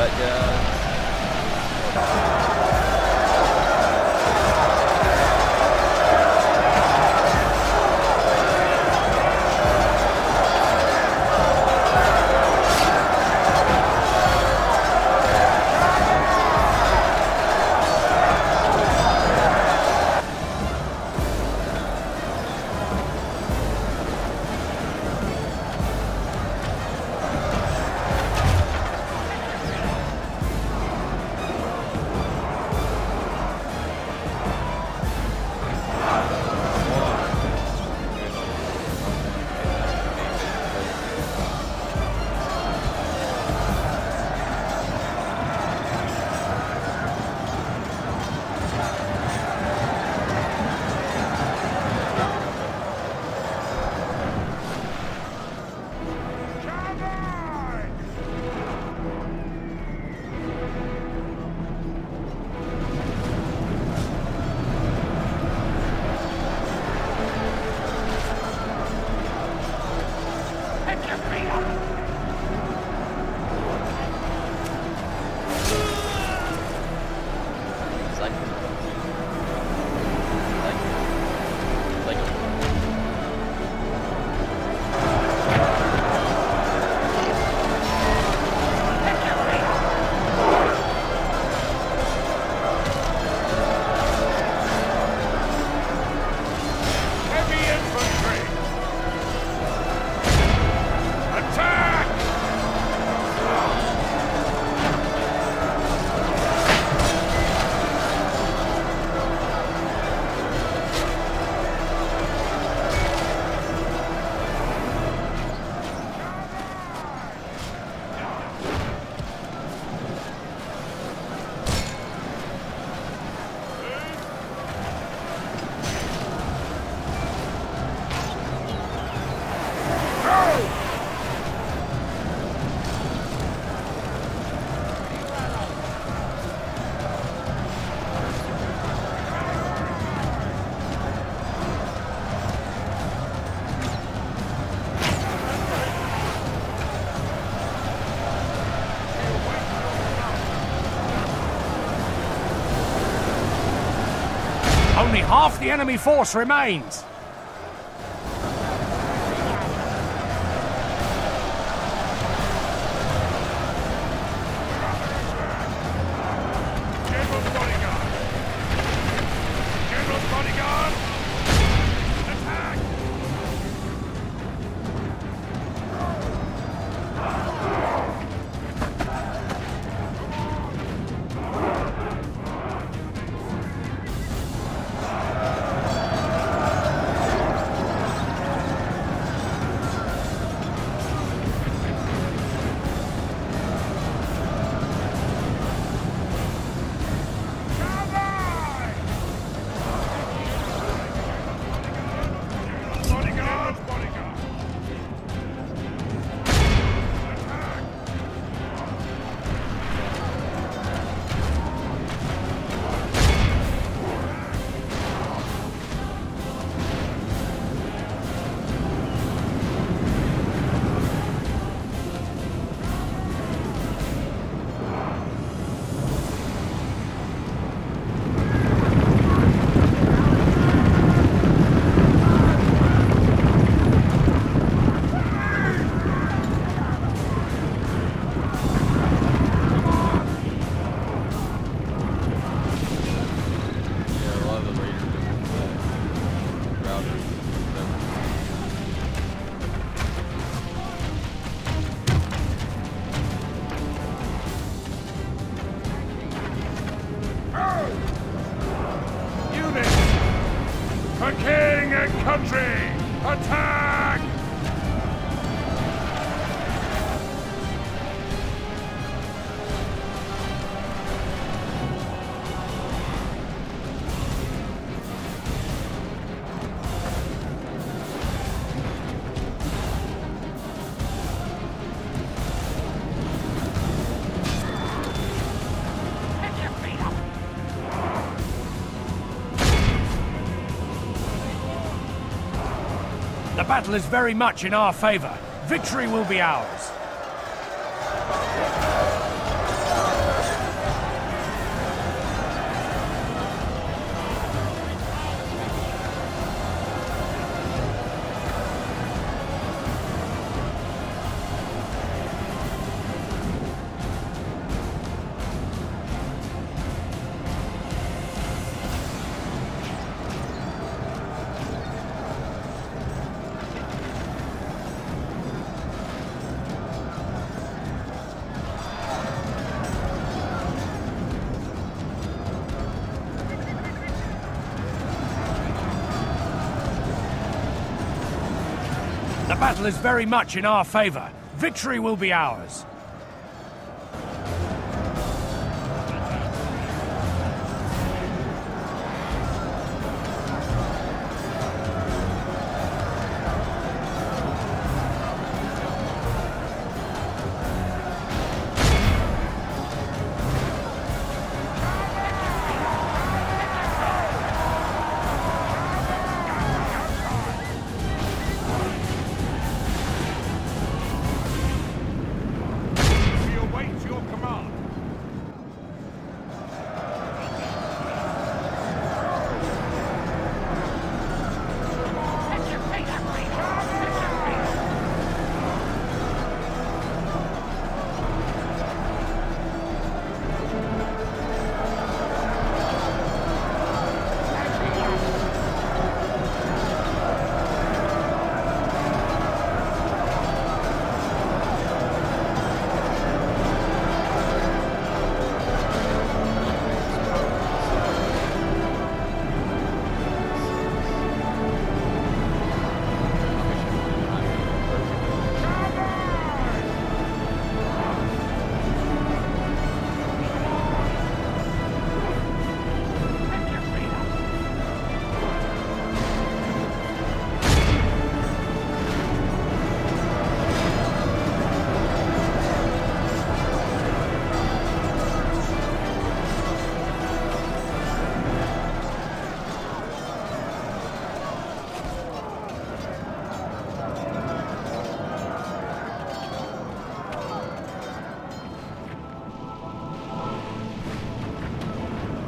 gut guns. Uh, half the enemy force remains. Battle is very much in our favor. Victory will be ours. Battle is very much in our favor. Victory will be ours.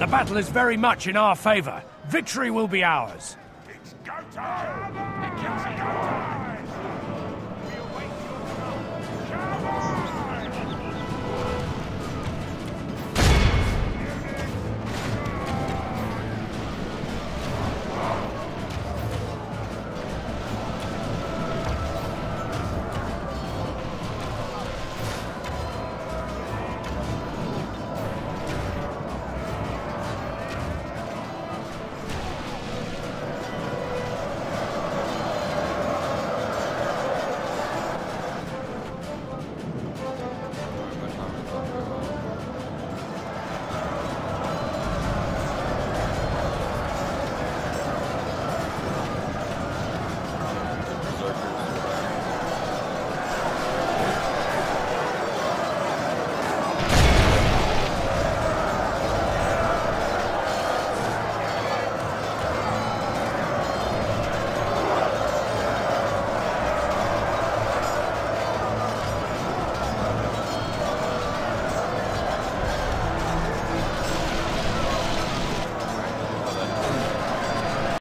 The battle is very much in our favor. Victory will be ours. It's go time! It's go time!